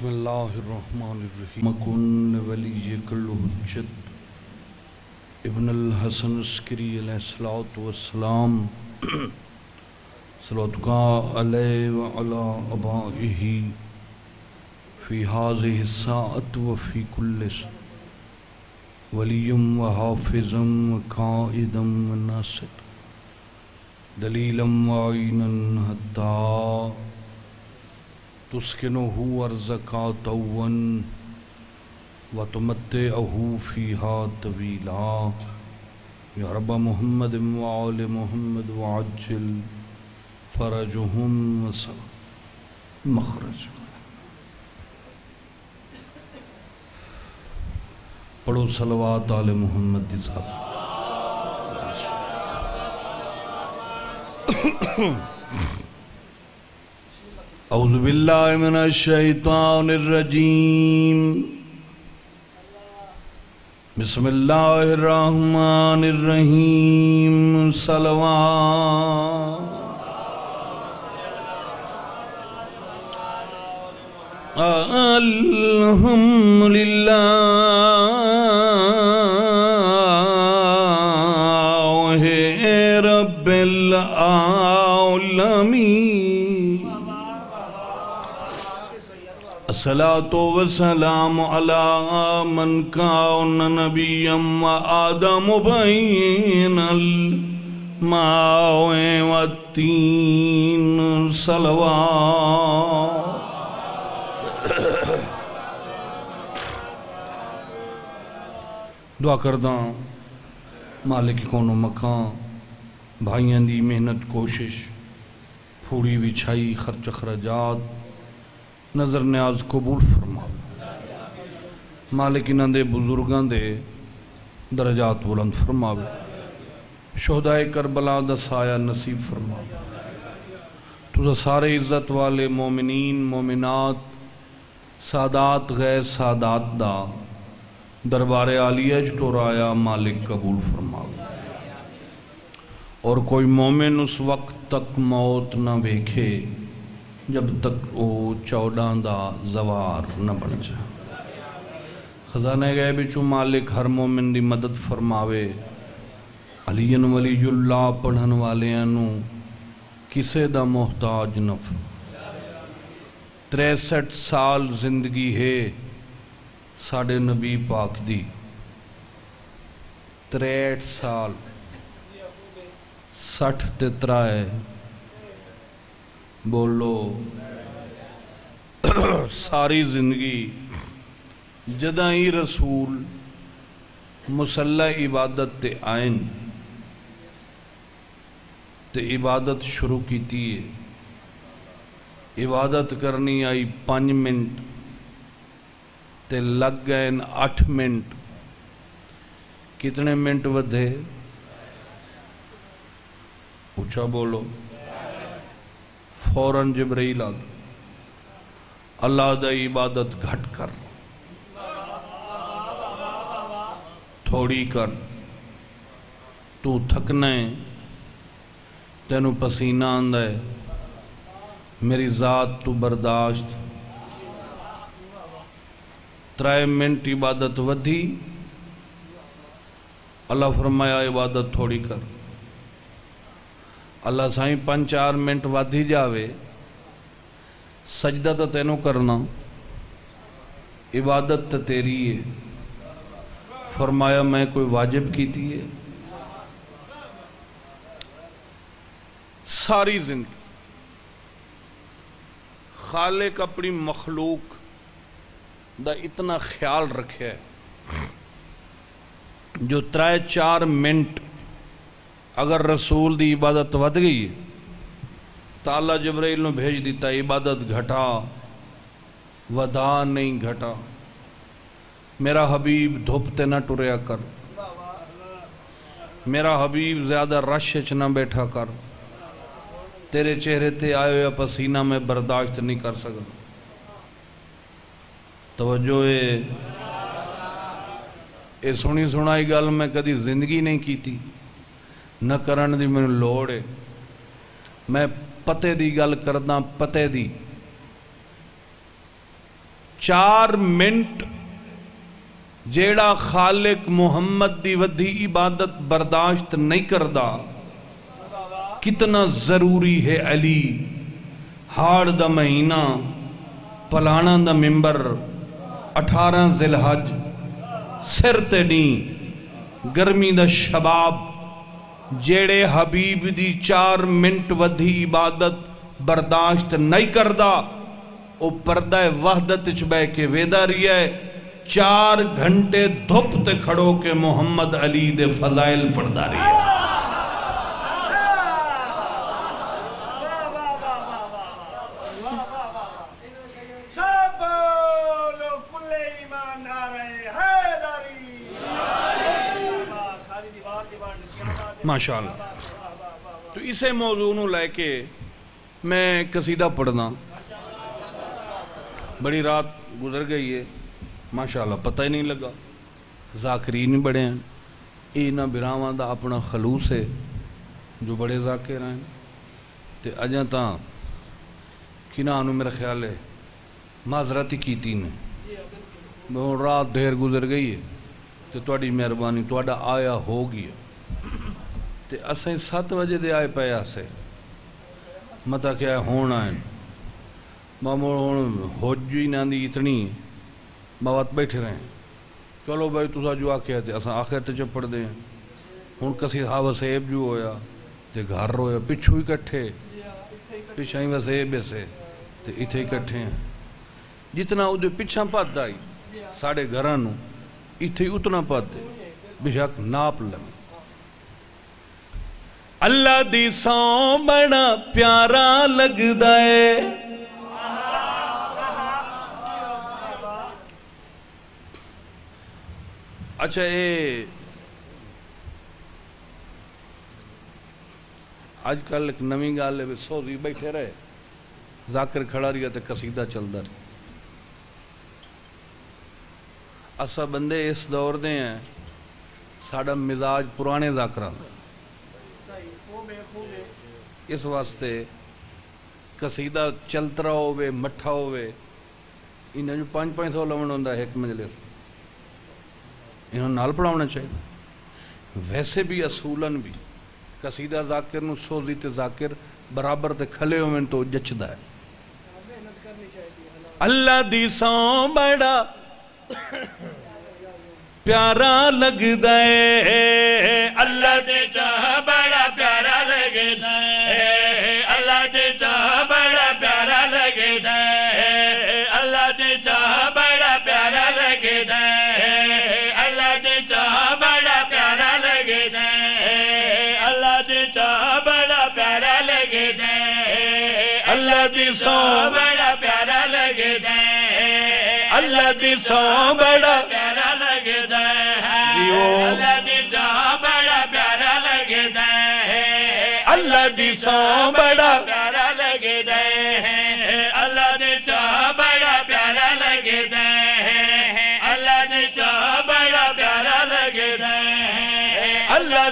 بسم اللہ الرحمن الرحیم. مکن ولی کل حجت. ابن الحسن اسکری علیہ السلام صلواتکا علیہ وعلا ابائہی فی حاضر الساعت وفی کل ولیم و حافظم و دلیلم و عینن حتی. تسکنه ارزقا تون وتمتعه فيها طويلا يا رب محمد وآل محمد وعجل فرجهم مخرج پڑھو صلوات آل محمد صاحب أعوذ بالله من الشيطان الرجيم. بسم الله الرحمن الرحيم. صلوات الحمد لله. رب العالمين. الصلاة والسلام على من كان نبيا وآدم بين الماء والتين صلوات. دعا کرداں. مالک کونو مکان. بھائیاں دی محنت کوشش. پھوڑی وچھائی خرچ خرجات نظر نیاز قبول فرما مالک انہاں دے بزرگاں دے درجات بلند فرماوے۔ شہدائے کربلا دا سایہ نصیب فرماوے تو سارے عزت والے مومنین، مومنات، سادات، غیر سادات دا دربار عالیہ جٹورایا مالک قبول فرماوے۔ اور کوئی مومن اس وقت تک موت نہ ویکھے۔ جب تک وہ چوڑاں دا زوار نہ بن جائے۔ خزانہ گئے بچو مالک ہر مومن دی مدد فرماوے۔ علی ولی اللہ پڑھن والے انو کسے دا محتاج نہ فرماوے تریسٹھ سال زندگی ہے ساڑھے نبی پاک دی۔ تریٹ سال، سٹھ تترائے بولو۔ ساری زندگی جدائی رسول مسلح عبادت تے آئین تے عبادت شروع کی تھی عبادت کرنی آئی پانچ منٹ تے لگ گئے اٹھ منٹ۔ کتنے منٹ ودھے؟ اچھا بولو۔ فوراں جبرائیل آگ اللہ دا عبادت گھٹ کر۔ تھوڑی کر۔ تو تھکنے تینو پسینہ آندھے میری ذات تو برداشت۔ ترائے منٹ عبادت ودھی۔ اللہ فرمایا عبادت تھوڑی کر۔ اللہ سائیں پن چار منٹ ودھی جاوے سجدہ تا تینو کرنا عبادت تا تیری ہے فرمایا میں کوئی واجب کیتی ہے ساری زندگی خالق اپنی مخلوق دا اتنا خیال رکھے جو ترائے چار منٹ اگر رسول دی عبادت ود گئی تو اللہ جبرائیل نے بھیج دیتا عبادت گھٹا ودا نہیں گھٹا۔ میرا حبیب دھوپتے نہ ٹوریا کر۔ میرا حبیب زیادہ رش نہ بیٹھا کر۔ تیرے چہرے تے آئے ہوئے پسینہ میں برداشت نہیں کر سکتا۔ توجہ ہے۔ اے سنی سنائی گل میں کدی زندگی نہیں کی تھی نہ کرن دی میں لوڑ ہے میں پتے دی گل کردہ پتے دی چار منٹ جیڑا خالق محمد دی ودھی عبادت برداشت نہیں کردا کتنا ضروری ہے علی ہاڑ دا مہینہ پلانا دا ممبر اٹھارہ ذلحج سر تے نہیں گرمی دا شباب جیڑے حبیب دی چار منٹ ودھی عبادت برداشت نہیں کردا، او پردہ وحدت چ بہ کے ویدا ریا ہے۔ چار گھنٹے دھپ تے کھڑو کے محمد علی دے فضائل پڑھدا ریا ہے سب بولو کل ایمان نعرہ حیدری واہ، ساری دیوار دیوار کیا بات ہے ماشاءاللہ۔ تو اسے موضوع نو لے کے میں قصیدہ پڑھنا۔ بڑی رات گزر گئی ہے۔ ماشاءاللہ پتہ ہی نہیں لگا۔ ذاکرین بڑے ہیں۔ اینا براواں دا اپنا خلوص ہے جو بڑے ذاکر ہیں۔ تے اجاں تاں کنا انو میرا خیال ہے معذرت ہی کیتی نے۔ رات دیر گزر گئی ہے۔ تے تواڈی مہربانی تواڈا آیا ہو گیا۔ تے اسیں سات بجے دے آئے پے آسے متا کیا ہے ہونا ہے مامو ہون ہوجی نہ دی اتنی بات بیٹھے رہے چلو بھائی تسا جو آکھیا تے اساں آخر تے چپڑ دیں ہن کسی ہا وسیب جو ہویا تے گھر ہویا پچھو ہی کٹھے پچھا ہی وسیب سے تے ایتھے ہی کٹھے ہیں جتنا او دے پچھا پت آئی ساڑے گھراں نو ایتھے ہی اتنا پت دے بشک ناپ لگے اللہ دی سو بڑا پیارا لگدا ہے۔ اچھا اے۔ آج کل ایک نمی گال ہے سو دی بیٹھے رہے۔ ذاکر کھڑا رہی تے قصیدہ چلدا رہی اسا بندے اس دور دے ہیں ساڑا مزاج پرانے ذاکران دا صحیح خوب ہے خوب ہے اس واسطے قصیدہ چلترا ہوئے مٹھا ہوئے انہیں جو پانچ پانچ سو لون ہوندہ ہے ایک مجلس۔ انہوں نال پڑھاونا چاہیے ویسے بھی اصولاً بھی قصیدہ ذاکر نو سوزی تے ذاکر برابر تے کھلے ہوئے تو جچدا ہے۔ محنت کرنی چاہیے ہے۔ نا اللہ دی اللہ دی سو بڑا پیارا لگتا ہے۔ اللہ دی سو بڑا پیارا دیو۔ اللہ بڑا پیارا لگتا ہے۔ اللہ دی سو بڑا پیارا لگتا ہے۔ اللہ بڑا پیارا لگتا ہے۔ اللہ چاہ بڑا پیارا لگتا ہے۔ اللہ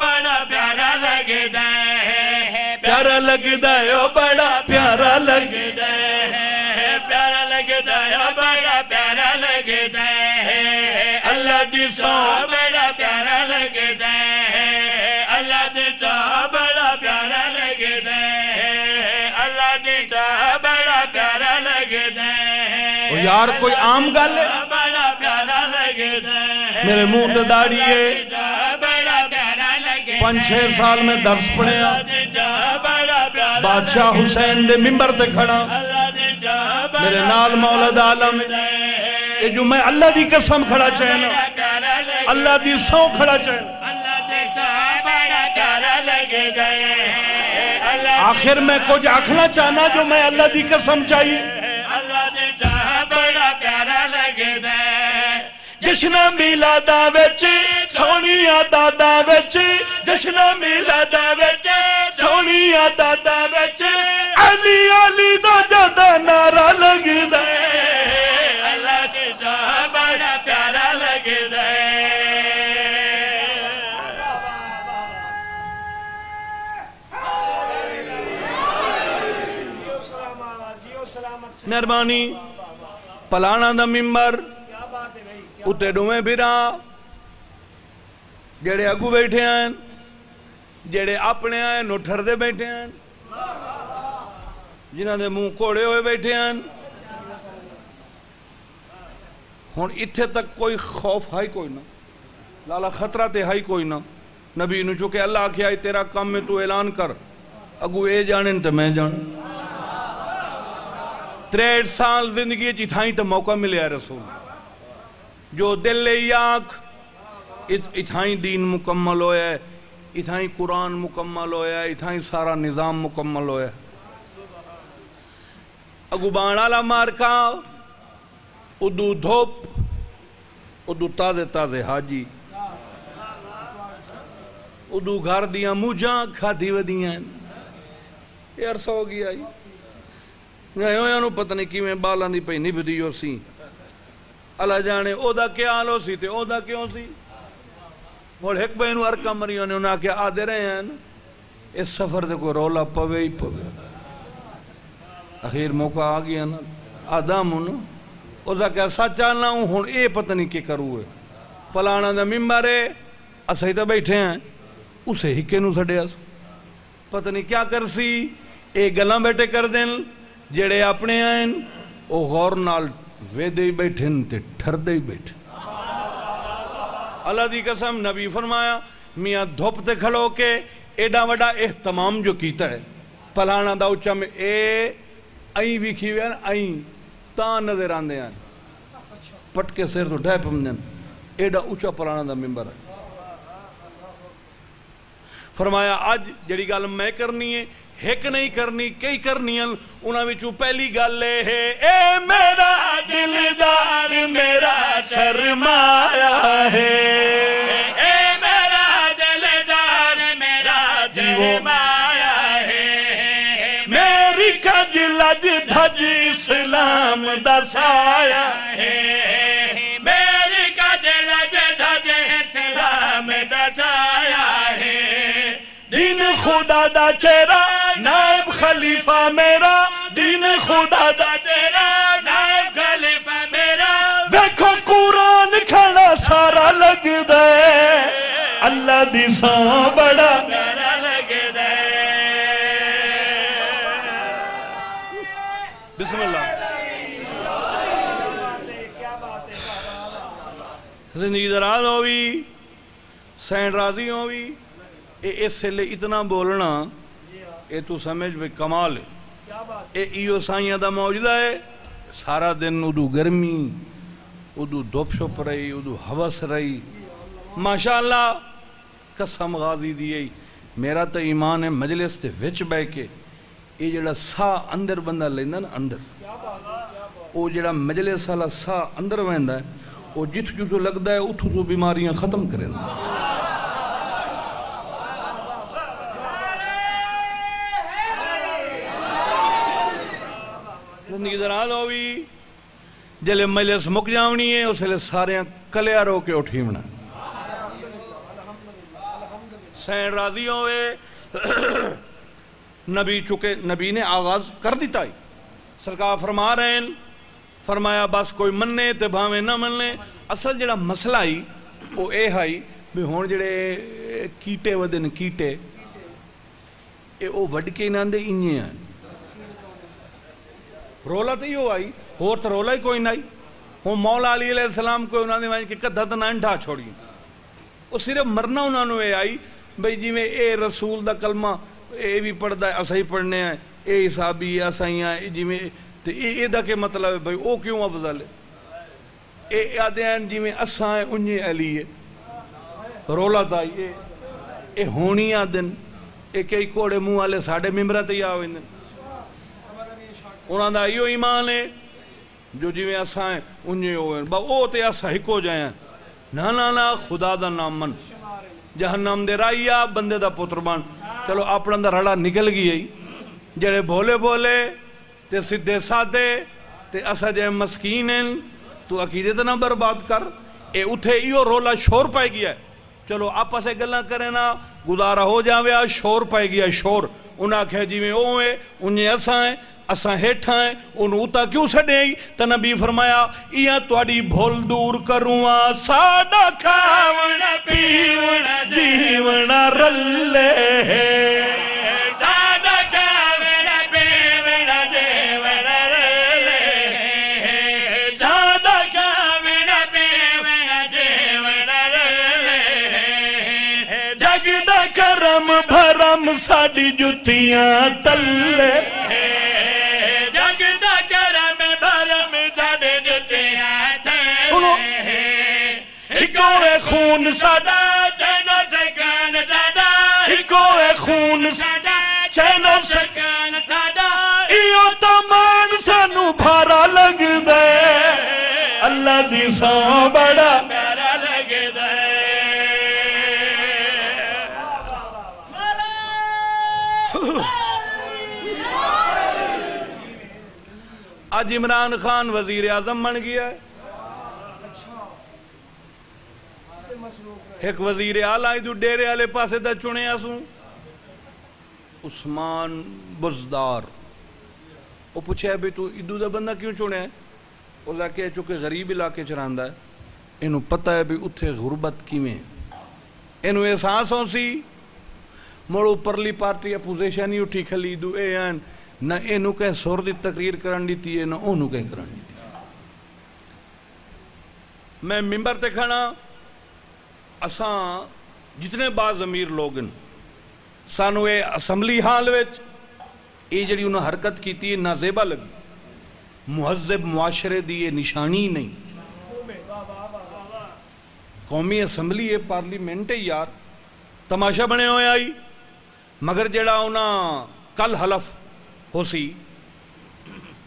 بڑا پیارا ہے۔ پیارا لگدا ہے او بڑا پیارا لگ لگتا ہے پیارا ہے بڑا پیارا لگتا ہے اللہ دی سو بڑا پیارا لگتا ہے اللہ بڑا پیارا ہے اللہ بڑا پیارا لگتا ہے او یار کوئی عام گل ہے بڑا پیارا ہے میرے منہ تے داڑھی ہے پانچ چھ سال میں درس پڑھیا بادشاہ حسین دے ممبر تے کھڑا۔ میرے نال مولد عالم یہ جو میں اللہ دی قسم کھڑا چاہنا اللہ دی سو کھڑا چاہنا آخر میں کچھ آکھنا چاہنا جو میں اللہ دی قسم چاہیے ہے جشنا میلادا وچ سونیا دادا وچ جشنا میلادا وچ سونیا دادا وچ علی علی دا جدا اللہ دے بڑا پیارا لگتا ہے جیو سلامت جیو سلامت سے مہربانی پلانا دا ممبر کیا بات ہے بھائی کیا اتنے ڈویں پھرا جڑے اگو بیٹھے ہیں جڑے اپنے آئے نٹھر دے بیٹھے ہیں جنہ دے منہ کوڑے ہوئے بیٹھے ہیں ہن اتھے تک کوئی خوف ہائی کوئی نہ لالا خطرہ تے ہائی کوئی نہ نبی نو چونکہ اللہ آکھیا ہے تیرا کام میں تو اعلان کر اگو اے جانن تے میں جان تریٹ سال زندگی چی تھائیں تے موقع ملے ہے رسول جو دل لے آنکھ اتھائیں دین مکمل ہویا ہے اتھائیں قرآن مکمل ہویا ہے اتھائیں سارا نظام مکمل ہویا ہے اگو بانالا مارکا ادو دھوپ، ادو تازے تازے حاجی۔ ادو گھر دیاں موجاں کھادی ودیاں یہ عرصہ ہو گیا جی۔ ہی گئے ہویا نو پتہ نہیں کیویں بالاں دی پئی نبھدی ہو سی۔ اللہ جانے او دا کیا حال ہو سی تے او دا کیوں سی اور ایک بہنو ارکا مریوں نے انہاں کیا آدھے رہے ہیں اس سفر دے کوئی رولا پوے ہی پوے اخیر موقع آ گیا نا آدم ہوں او دا کیا سچا نہ ہوں ہن اے پتہ نہیں کہ کرو ہے پلانا دا ممبر ہے اسے تو بیٹھے ہیں اسے ہکے نو سڑے اس پتہ نہیں کیا کر سی اے گلاں بیٹھے کر دیں ویدے ہی بیٹھے تے ٹھر دے ہی بیٹھے اللہ دی قسم نبی فرمایا، میاں دھوپ تے کھلو کے ایڈا وڈا احتمام جو کیتا ہے، پلانا دا اچھا میں اےائیں بھی کھیوے ہیںائیں تاں نظر آندے ہیں۔ پٹ کے سیر تو ڈھائے پمدن ایڈا اچھا پلانا دا ممبر ہے۔ فرمایا، آج جڑی گال میں کرنی ہے، ہیک نہیں کرنی، کئی کرنی ہیں، انہاں وچوں پہلی گل ہے، اے میرا دلدار میرا سرمایہ ہے۔ اے میرا دلدار میرا سرمایہ ہے۔ میری کج لج دھج اسلام دسایا ہے۔ دین خدا دا چہرہ نائب خلیفہ میرا۔ دین خدا دا تیرا سارا لگ دے اللہ دی ساں بڑا پیارا لگ دے بسم اللہ زندگی دراز ہوئی سین راضی ہوئی اے اس لیے اتنا بولنا اے تو سمجھ بے کمال ہے اے ایو سائیاں دا موجودہ ہے سارا دن ادو گرمی ادو دھوپ شپ رہی ادو حوث رہی۔ ماشاءاللہ، قسم غازی دیئی میرا تو ایمان ہے، مجلس تے وچ بے کے یہ جڑا سا اندر بندہ لیندہ نا اندر۔ وہ جڑا مجلس والا سا اندر ویندا ہے وہ جت جتو لگدا ہے، اتھو تو بیماریاں ختم کرے زندگی دراز ہوئی جلے مجلس مک جاونی ہے، اس لیے سارے کلیا رو کے اٹھی منا سین راضی ہوئے۔ نبی چکے، نبی نے آغاز کر دیتا ہی سرکار فرما رہے ہیں، فرمایا بس کوئی مننے تے بھاویں نہ مننے۔ اصل جڑا مسئلہ ہی وہ اے ہائی بھی ہون جڑے کیٹے ودن کیٹے، اے او وڈ کے نہ دے انجے ہیں۔ رولا تو ہی آئی اور تو رولا ہی کوئی نہیں وہ مولا علی علیہ السلام کو انہوں نے کہ کدھا تو نہ انڈا چھوڑی وہ صرف مرنا انہوں نے آئی بھئی جی میں اے رسول دا کلمہ اے بھی پڑھ دا ہے اسا ہی پڑھنے ہیں اے حسابی ہے اسا ہی ہیں جی میں تو اے دا کے مطلب ہے بھئی او کیوں افضل ہے اے آدھے جی میں اسا ہیں انجے علی ہے رولا تا اے اے ہونی آدن اے کئی کوڑے منہ والے ساڑھے ممبرہ تے آویں دن انہاں دا ایو ایمان ہے جو جی میں اسا ہیں۔ انجے ہوئے با او تے اسا ہکو جائیں نا نا نا، خدا دا نام من۔ جہنم دے رائیا بندے دا پتر بان چلو اپنا دا رڑا نکل گئی جڑے بولے بولے تے سدھے سادے تے اسا جے مسکین ہیں، تو عقیدے تے نہ برباد کر۔ اے اٹھے ایو رولا شور پائے گیا ہے۔ چلو آپا سے گلہ کرے نا، گزارا ہو جاوے آ، شور پائے گیا شور۔ انہاں کہے جی میں او ہیں، انہیں اسا ہیں۔ اساں ہیٹھاں ہیں انہوں اتا کیوں سڑے ہی تا نبی فرمایا یہ توڑی بھول دور کروں ساڑا کھاون پیون جیون رلے سادہ کھاون پیون جیون رلے سادہ کھاون پیون جیون رلے جگ دا کرم بھرم ساڑی جتیاں تلے خون ساڑا چینو سکان دادا ہکو اے خون ساڑا چینو سک سکان دادا ایو تمان سانو بھارا لگ دے اللہ دی سان بڑا پیارا لگے دے آج عمران خان وزیر اعظم بن گیا ہے۔ ایک وزیر اعلیٰ جو ڈیرے والے پاسے دا چنے آسوں عثمان بزدار وہ پوچھے ہے بھی تو ادو دا بندہ کیوں چنے ہے وہ لکھے چونکہ غریب علاقے چراندہ ہے انہوں پتہ ہے بھی اتھے غربت کی میں انہوں احساس ہوں سی مڑو پرلی پارٹی اپوزیشن ہی اٹھی کھلی دو اے این نہ اینو کہیں سور دی تقریر کرن دیتی ہے نہ اونو کہیں کرن دیتی میں ممبر تے کھانا اساں جتنے بعض امیر لوگن سانو اے اسمبلی حال وچ اے جڑی انہوں حرکت کیتی ہے نازیبہ لگی۔ مہذب معاشرے دی یہ نشانی نہیں۔ قومی اسمبلی ہے پارلیمنٹ ہے یار، تماشا بنے ہوئے آئی۔ مگر جڑا انہاں کل حلف ہو سی،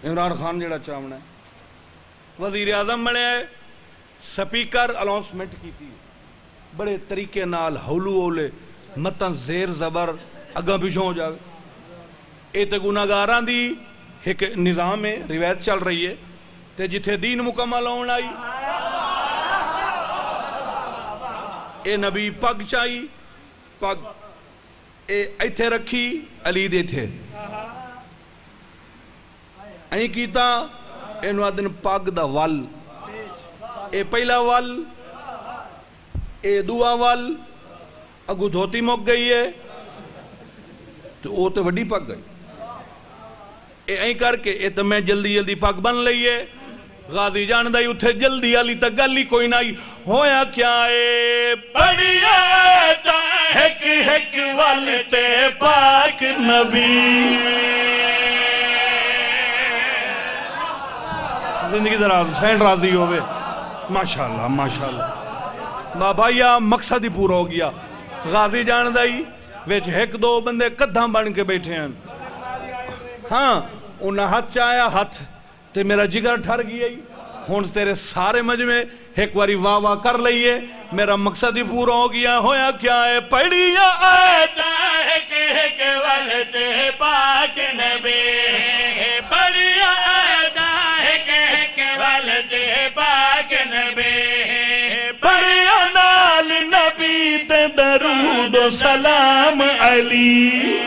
عمران خان جڑا چاہنا ہے وزیر اعظم بنے ہے سپیکر الانسمنٹ کی تھی بڑے طریقے نال ہولو ہولے، متن زیر زبر، اگاں پیچھوں ہو جاوے۔ اے تے گناہگاراں دی ایک نظام ہے، روایت چل رہی ہے۔ تے جتھے دین مکمل ہون آئی، اے نبی پگ چائی پگ اے ایتھے رکھی، علی دے تھے این کیتا، اینو آدن پگ دا ول اے پہلا ول اے دعا ول اگو دھوتی مک گئی ہے تو او تے وڈی پگ گئی۔ اے این کر کے اے تے میں جلدی جلدی پگ بن لئیے غازی جان دائی اتھے جلدی علی تک گلی کوئی نائی۔ ہویا کیا اے؟ بڑیا تا ہک والتے پاک نبی۔ زندگی دراز سینڈ راضی ہوئے ماشاءاللہ ماشاءاللہ۔ بابا یا مقصد ہی پورا ہو گیا غازی جان دائی ویچ ایک دو بندے قدھاں بن کے بیٹھے ہیں ہاں انہا ہاتھ چاہیا ہاتھ تے میرا جگر ٹھر گیا ہی ہون تیرے سارے مجمع ایک واری واہ واہ کر لئیے میرا مقصد ہی پورا ہو گیا ہویا کیا ہے پڑھیا آیت ہک ہک والتے پاک نبی بڑیا آتا ہک ہک والتے پاک نبی پڑھیا نال نبی تے درود و سلام علی۔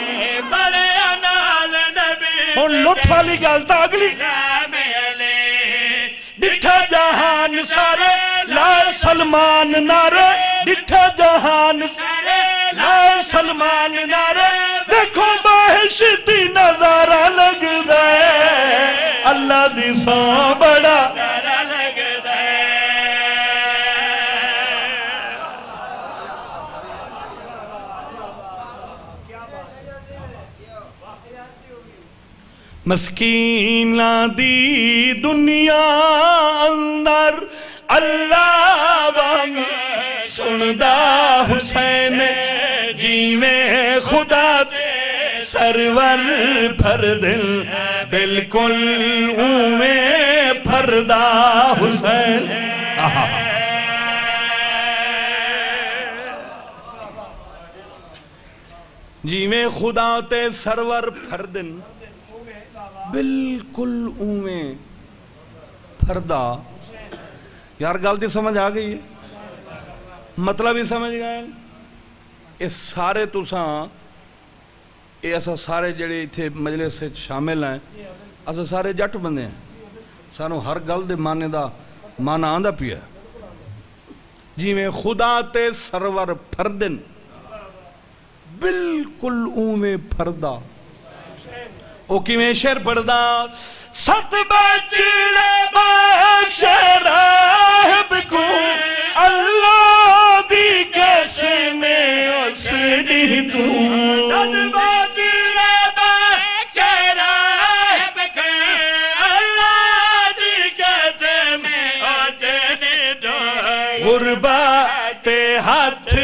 بڑیا نال نبی ہون لطف والی اگلی۔ ڈٹھا جہان سارے لائے سلمان نارے ڈٹھا جہان سارے لائے سلمان نارے دیکھو بہشتی نظارہ لگ دے اللہ دی سان بڑا۔ مسکینہ دی دنیا اندر اللہ وانگ سندہ حسین جیویں خدا تے سرور پھر دل بالکل اویں پھردہ حسین آہا۔ جیویں خدا تے سرور پھر دن بالکل اویں پھردا۔ یار، گل تو سمجھ آ گئی ہے؟ مطلب ہی سمجھ گئے؟ یہ سارے تساں، یہ اسا سارے جڑے ایتھے مجلس شامل ہیں اسا سارے جٹ بندے ہیں۔ سانو ہر گل دے معنی دا مان آندا پیا جی میں خدا تے سرور پھردن، بالکل اوویں پھردا۔ او کیویں شعر پڑھدا؟ ست بچڑے بخش راہب کو اللہ دی قسم اس دی ست بچڑے بخش کو اللہ دی اس دی ہاتھ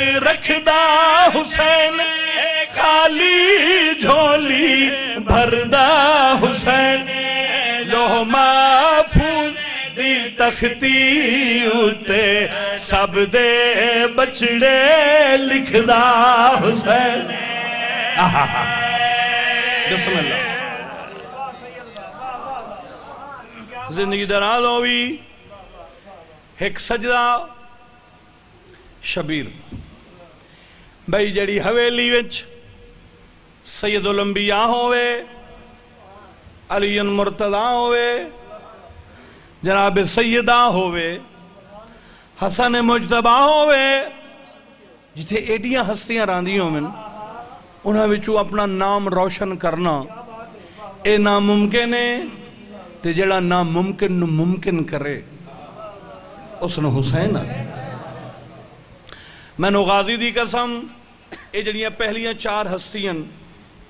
حسین، خالی جھولی بھردہ حسین لوہ محفوظ دی تختی اتے سب دے بچڑے لکھدا حسین۔ بسم اللہ۔ زندگی دران ہوئی ایک سجدہ شبیر۔ بھائی جڑی حویلی وچ سید الانبیاء ہوئے، علی مرتضی ہوئے، جناب سیدہ ہوئے، حسن مجتبہ ہوئے جتے ایڈیاں ہستیاں راندیوں میں انہاں وچوں اپنا نام روشن کرنا اے ناممکن ہے تجڑا جڑا ناممکن نو ممکن کرے، اس نو حسین آتے میں نو غازی دی قسم، اے جنیاں پہلیاں چار ہستیاں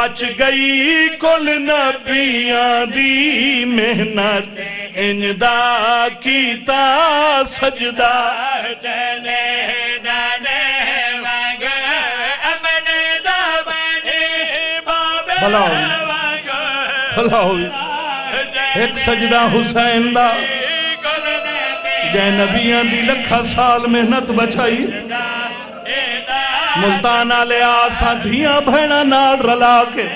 ਬਚ ਗਈ ਕੁਲ ਨਬੀਆਂ ਦੀ ਮਿਹਨਤ। ਇੰਜ ਦਾ ਕੀਤਾ ਸਜਦਾ। ਚਲੇ ਭਲਾ ਭਲਾ ਇੱਕ ਸਜਦਾ ਹੁਸੈਨ ਦਾ ਜੈ ਨਬੀਆਂ ਦੀ ਲੱਖਾਂ ਸਾਲ ਮਿਹਨਤ ਬਚਾਈ। ملتانہ لے آساں دھیاں بھینا نال رلا کے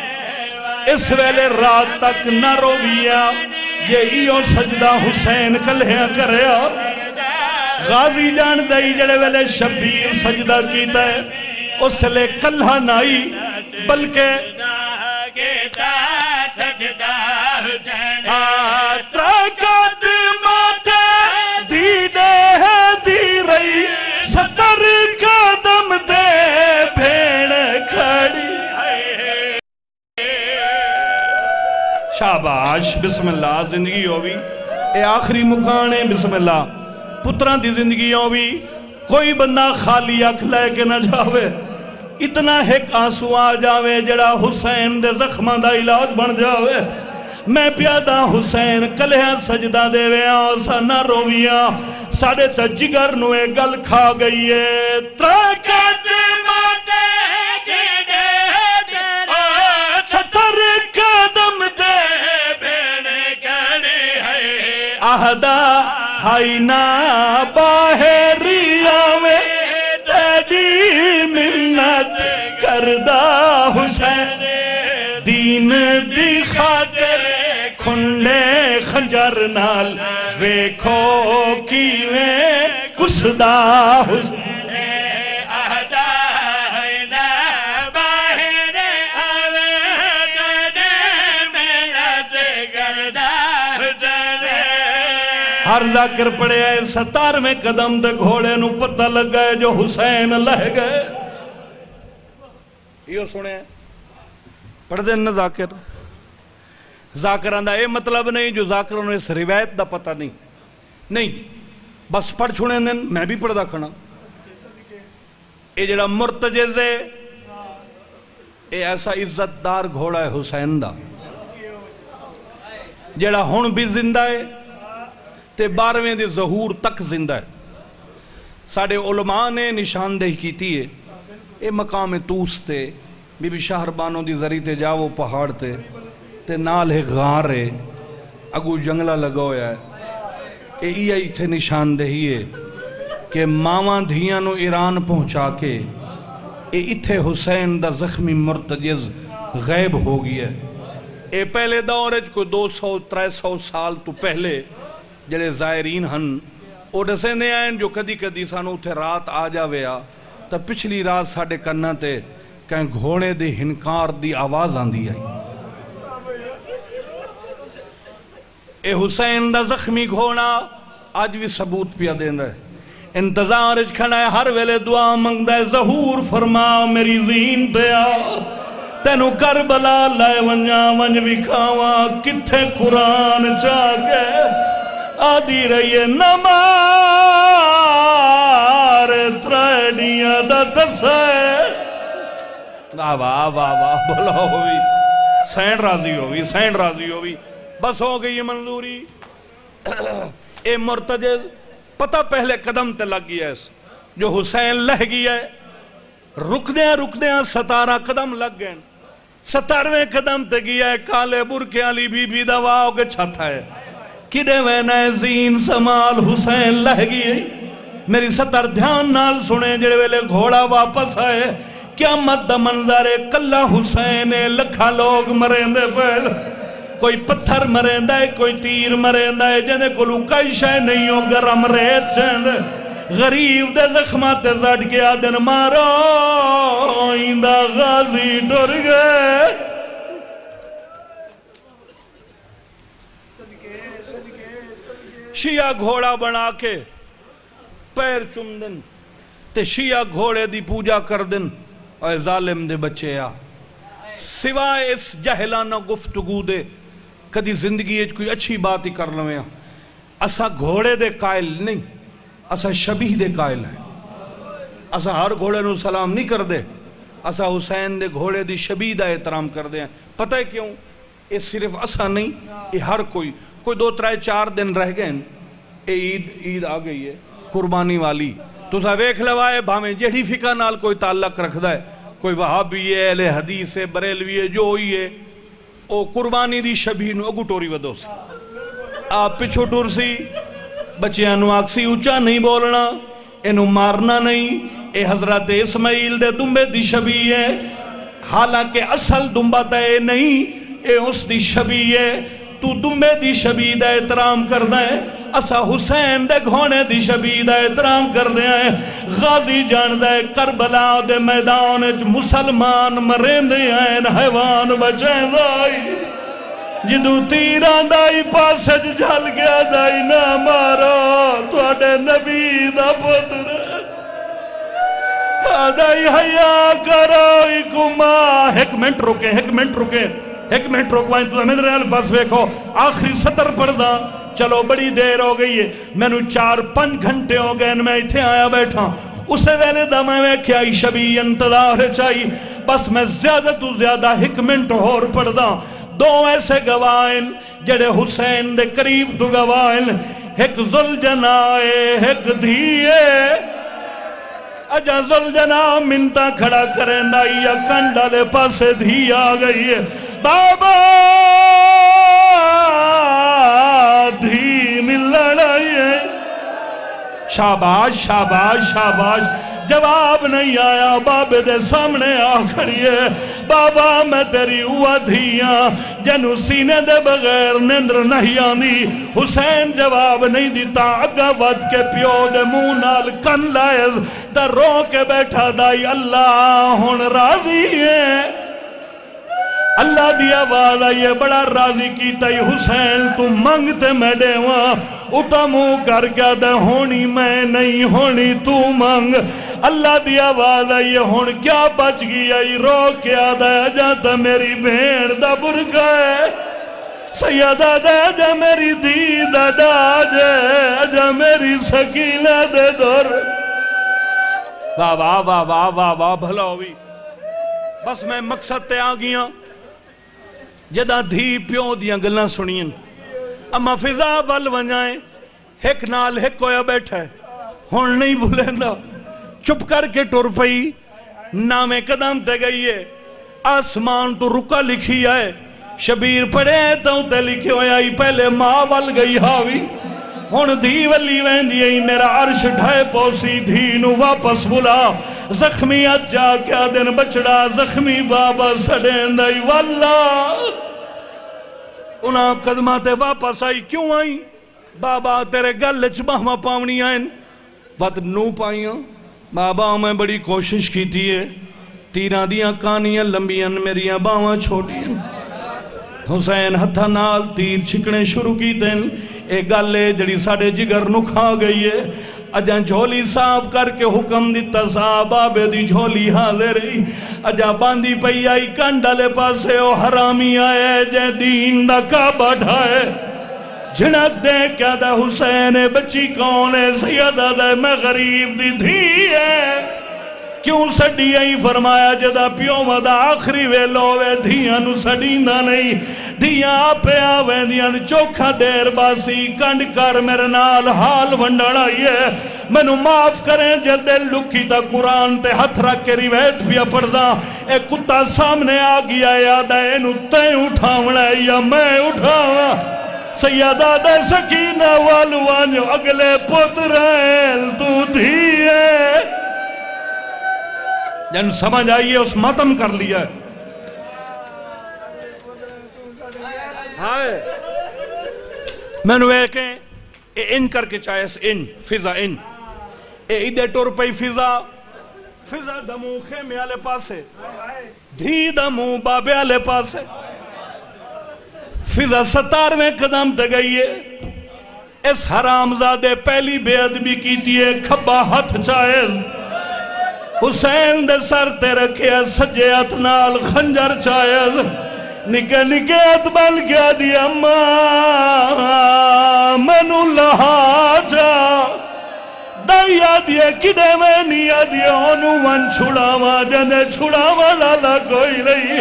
اس ویلے رات تک نہ رویا یہی او سجدہ حسین کلیاں کریا غازی جان دائی جڑے ویلے شبیر سجدہ کیتا ہے اس لے کلہ نائی بلکہ ਸ਼ਾਬਾਸ਼ ਬਿਸਮਿਲ੍ਲਾ ਜ਼ਿੰਦਗੀ ਹੋਵੀ ਇਹ ਆਖਰੀ ਮੁਕਾਨ ਹੈ ਬਿਸਮਿਲ੍ਲਾ ਪੁੱਤਰਾਂ ਦੀ ਜ਼ਿੰਦਗੀ ਹੋਵੀ ਕੋਈ ਬੰਦਾ ਖਾਲੀ ਅੱਖ ਲੈ ਕੇ ਨਾ ਜਾਵੇ ਇਤਨਾ ਇੱਕ ਆਂਸੂ ਆ ਜਾਵੇ ਜਿਹੜਾ ਹੁਸੈਨ ਦੇ ਜ਼ਖਮਾਂ ਦਾ ਇਲਾਜ ਬਣ ਜਾਵੇ ਮੈਂ ਪਿਆਦਾ ਹੁਸੈਨ ਕਲਿਆ ਸਜਦਾ ਦੇਵਿਆ ਸਾਨਾ ਰੋਵੀਆਂ ਸਾਡੇ ਤਾਂ ਜਿਗਰ ਨੂੰ ਇਹ ਗੱਲ ਖਾ ਗਈ ਏ ਤਾਕਤ عہدہ ہائنا باہری آوے، تیری منت کردہ حسین۔ دین دی خاطر کھنڈے خنجر نال، ویکھو کیویں کسدا حسین۔ یار ذاکر پڑے آئے ستار میں قدم دے گھوڑے نو پتہ لگ گئے جو حسین لہ گئے یہ سنے ہیں پڑھ دیں نا ذاکر ذاکران دا یہ مطلب نہیں جو ذاکران اس روایت دا پتہ نہیں نہیں بس پڑھ چھوڑیں دیں میں بھی پڑھ دا کھنا یہ جڑا مرتجز ہے یہ ایسا عزتدار گھوڑا ہے حسین دا جڑا ہون بھی زندہ ہے تے بارہویں دے ظہور تک زندہ ہے۔ ساڑے علماء نے نشاندہی کیتی ہے۔ اے مقام توس تے، بی بی شہر بانوں دی ذریع تے جاو پہاڑ تے۔ تے نال ہے غار ہے۔ اگو جنگلہ لگو ہے۔ اے ای آئی تھے نشاندہی ہے کہ ماما دھیاں نو ایران پہنچا کے اے اتھے حسین دا زخمی مرتجز غیب ہو گیا ہے۔ اے پہلے دورج کوئی دو سو، ترے سو سال تو پہلے جڑے زائرین ہن، او ڈسیں دے آئیں جو کدی کدی سانو اتھے رات آ جاوے آ۔ تا پچھلی رات ساڑے کنہ تے کہیں گھوڑے دی ہنکار دی آواز آن دی آئی۔ اے حسین دا زخمی گھوڑا آج بھی ثبوت پیا دین رہے انتظار اچ کھڑا ہے، ہر ویلے دعا منگ دے ظہور فرما میری زین تے آ۔ تینو کربلا لائے ونجا ونج بھی کھاوا کتھے قرآن چاہ کے آدھی رہیے نمار ترائیڈیاں دا دسے واہ واہ واہ واہ بولا ہوئی سینڈ راضی ہوئی سینڈ راضی ہوئی بس ہو گئی یہ منظوری اے مرتجل پتہ پہلے قدم تے لگ گیا ہے جو حسین لہ گیا ہے رک دیں رک دیں ستارہ قدم لگ گئے ستارویں قدم تے گیا ہے کالے برکے علی بی بی دوا ہو کے چھتا ہے کدے وینا زین سمال حسین لہ گئی میری ستر دھیان نال سنے جڑے ویلے گھوڑا واپس آئے قیامت دا منظر کلہ حسین لکھا لوگ مرین دے پہل کوئی پتھر مرین دے کوئی تیر مرین دے جنے کلو کئی شے نہیں ہو گرم ریت چند غریب دے زخمات زٹ گیا دن مارو ایندہ غازی ڈر گئے شیعہ گھوڑا بنا کے پیر چم دن تے شیعہ گھوڑے دی پوجا کر دن اے ظالم دے بچے آ، سوائے اس جہلانہ گفتگو دے، کدی زندگی اچ کوئی اچھی بات ہی کر لویں اسا گھوڑے دے قائل نہیں اسا شبیہ دے قائل ہیں۔ اسا ہر گھوڑے نو سلام نہیں کر دے اسا حسین دے گھوڑے دی شبیہ دا احترام کر دے ہیں۔ پتہ ہے کیوں؟ یہ صرف اسا نہیں، یہ ہر کوئی۔ کوئی دو ترائے چار دن رہ گئے اے عید عید آ گئی ہے، قربانی والی۔ تو سا ویکھ لوائے بھامیں جڑی فقہ نال کوئی تعلق رکھ ہے۔ کوئی وہابی ہے، اہل حدیث ہے، بریلوی ہے، جو ہوئی ہے، او قربانی دی شبیہ نو اگو ٹوری ودو سی۔ آپ پچھو ٹور سی، بچیاں نو آکسی اچھا نہیں بولنا انو مارنا نہیں۔ اے حضرت اسماعیل دے دنبے دی شبیہ ہے۔ حالانکہ اصل دنبا تے نہیں، اے اس دی شبیہ ہے۔ تو دنبے دی شبیہ دا احترام کردہ ہے۔ اسا حسین دے گھونے دی شبیہ دا احترام کردہ ہے۔ غازی جان دے کربلا دے میدان مسلمان مرین دے آئین حیوان بچین دائی جدو تیران دائی پاسج جھل گیا دائی نہ مارا تو اڈے نبی دا پتر۔ دائی حیاء کرو اکما ایک منٹ رکے، ایک منٹ رکے۔ ایک منٹ رکوائیں تو ہمیں درہیل بس ویکھو، آخری سطر پردہ چلو بڑی دیر ہو گئی ہے۔ میں نو چار پنج گھنٹے ہو گئے میں اتھے آیا بیٹھا۔ اسے ویلے دا میں ویکھیا شبی انتظار چاہی بس میں زیادہ تو زیادہ ایک منٹ اور پڑھ دو ایسے گوائن جڑے حسین دے قریب تو گوائن ایک ذل جنائے ایک دھیے۔ اجا ذل جنا منتا کھڑا کریں دائی یا کنڈا لے پاسے دھی آ گئی ہے۔ بابا دھی ملنا لائیے شاباش شاباش شاباش، جواب نہیں آیا بابے دے سامنے آ کھڑیے بابا، میں تیری ہوا دھیاں، جنو سینے دے بغیر نندر نہیں آنی حسین جواب نہیں دیتا، اگا ود کے پیو دے مونال کن لائز۔ در رو کے بیٹھا دائی، اللہ ہون راضی ہے۔ اللہ دیا والا یہ بڑا راضی کی تئی حسین، تو منگتے میں دے وہاں اتا مو کر گیا دے ہونی میں نہیں، ہونی تو منگ۔ اللہ دیا والا یہ ہون کیا بچ گیا یہ رو کیا دے جاتا میری بھیڑ دا برگا ہے۔ سیدہ دے، جا میری دید دا جے جا میری سکینہ دے دور واہ واہ واہ واہ واہ واہ، بھلا ہوئی۔ بس میں مقصد تے آ گیا ہاں۔ جدہ دھی پیوں دیاں گلنا سنین اما فضا وال ونجائیں۔ ایک نال ایک کویا بیٹھا ہے۔ ہون نہیں بھولیں چپ کر کے ٹور پئی۔ نامے قدم تے گئی ہے۔ آسمان تو رکا لکھی آئے شبیر پڑے تو تے لکھی ہویا ہی پہلے ماں وال گئی ہاوی۔ ہون دھی ولی ویندی ہے میرا عرش ڈھائے پوسی دھی نو واپس بلا زخمی اجا کیا دن بچڑا زخمی بابا سڑیں دائی واللہ انہاں قدمہ تے واپس آئی کیوں آئی بابا تیرے گل چبہمہ پاونی آئیں بات نو پائیاں بابا میں بڑی کوشش کی تھی ہے تیرہ دیاں کانیاں لمبیاں میریاں باواں چھوٹیاں حسین ہتھا نال تیر چھکنے شروع کی دن اے گالے جڑی ساڑے جگر نکھا گئی ہے اجاں جھولی صاف کر کے حکم دیتا صاحب آبے دی جھولی حاضر رہی اجاں باندی پئی آئی کنڈالے پاسے او حرامی آئے جے دین دا کعبہ ڈھائے جھنک دے کیا دا حسین بچی کون ہے سیدہ دے میں غریب دی دھی ہے کیوں سڑی آئی فرمایا جدا پیو مدا آخری وے لوے دھیاں نو سڑی نہ نہیں؟ دھیاں آپے آوے دیاں چوکھا دیر باسی، کنڈ کر میرے نال حال ونڈڑا یہ میں نو معاف کریں جدے لکی تا قرآن تے ہتھ رکھ کے رویت پیا پڑھدا۔ اے کتا سامنے آ گیا، یاد ہے نو تے اٹھاونا یا میں اٹھاونا سیدہ دے سکینہ والوان جو اگلے پترین تو دھیے۔ جن سمجھ آئیے اس ماتم کر لیا ہے۔ میں نے وہ کہیں، اے ان کر کے چاہے اس ان، فضا ان۔ اے ایدے ٹور پئی فضا۔ فضا دمو خیمے آلے پاسے۔ دھی دمو بابے آلے پاسے۔ فضا ستار میں قدم دے گئی اس حرام زادے پہلی بے ادبی کی دیئے کھبا ہتھ چاہے۔ حسین دے سر تے رکھے سجے اتنال خنجر چاہے نکے نکے اتبال کیا دی اما منو لہا جا۔ دایا دیئے کڑے میں نیا دیئے انو ون چھڑاوا، جنے چھڑاوا لالا کوئی رہی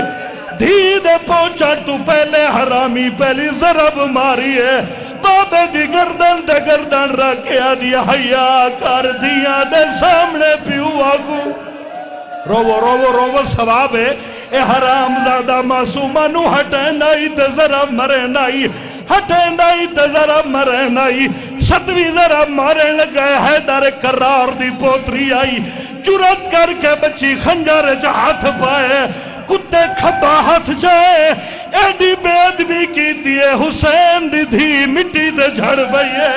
دید پہنچا تو پہلے حرامی پہلی ضرب ماری ہے بابے دی گردن تے گردن رکھیا دیا حیا کر دیا دے سامنے پیو آگو روو روو روو سواب ہے اے حرام زادہ معصومہ نو ہٹے نائی تے ضرب مرے نائی ہٹے نائی تے ضرب مرے نائی ستوی ضرب مارے لگے حیدر کرار دی پوتری آئی جرت کر کے بچی خنجر جا ہاتھ پائے کتے کھبا ہاتھ جائے ایڈی بید بھی کی دیئے حسین دی دھی مٹی دے جھڑ بھئیے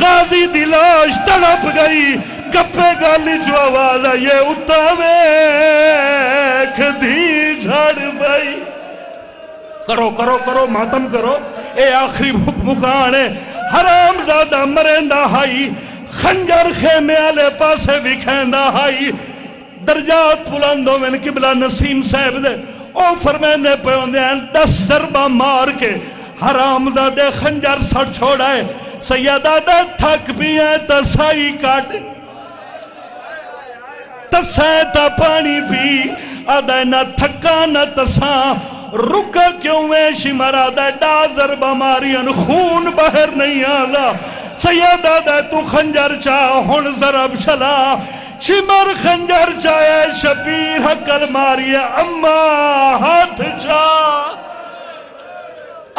غازی دی لاش تڑپ گئی کپے گالی جو آواز آئیے اتاوے دھی جھڑ بھئی کرو کرو کرو، ماتم کرو۔ اے آخری مکانے حرام زادہ مرندہ ہائی، خنجر خیمے آلے پاسے بھی وکھیندہ ہائی۔ درجات بلندوں میں قبلہ نسیم صاحب دے او فرمینے پہ ہوندے ہیں، دس ضربہ مار کے حرام دے خنجر سڑ چھوڑا ہے۔ سیدہ دے تھک بھی ہے تسائی کاٹ۔ تسائے تا پانی بھی آدھے نہ تھکا نہ تساں رکا کیوں ویشی مرا دے ڈا ضربہ مارین خون بہر نہیں آلا۔ سیدہ دے تو خنجر چاہ، ہن ضرب شلا۔ شمر خنجر چاہے شبیر حقل ماری اما ہاتھ چا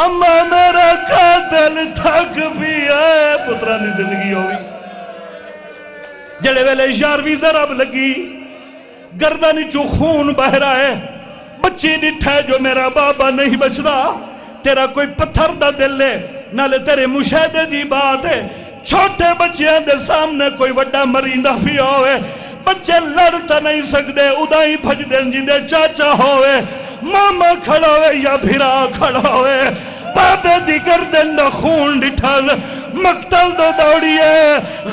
اما میرا قاتل تھک بھی ہے پترانی زندگی ہوئی جڑے ویلے یاروی ضرب لگی۔ گردنی چو خون بہ رہا ہے۔ بچی ڈٹھا ہے جو میرا بابا نہیں بچدا تیرا کوئی پتھر دا دل لے نالے تیرے مشاہدے دی بات ہے۔ چھوٹے بچیاں دے سامنے کوئی وڈا مرینہ بھی ہوئے بچے لڑتا نہیں سکتے ادائی بھج دیں جندے چاچا ہوئے ماما کھڑا ہوئے یا بھرا کھڑا ہوئے بابے دی گردن دا خون ڈٹھل، مقتل دو دوڑیے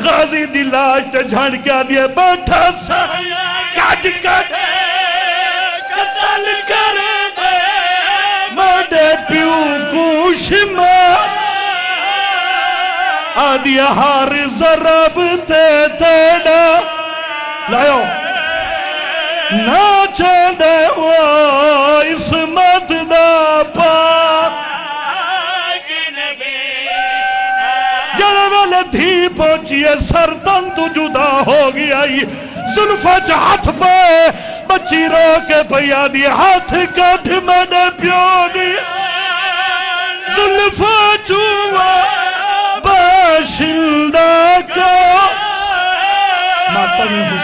غازی دی لاج تے جھڑ کیا دیے بیٹھا سا کٹ کٹ، قتل کر دے مڈے پیو کوش ماں آدیا ہار ضرب تے تیڑا۔ لائیو۔ ناچ دے وہ اسمت دا پا والے دھی پہنچی ہے سردن تو جدا ہو گیا۔ زلفہ ہاتھ پہ بچی رو کے پیا دی ہاتھ کٹ میں نے پیو دی زلفہ چوہ باشندہ کا ماتم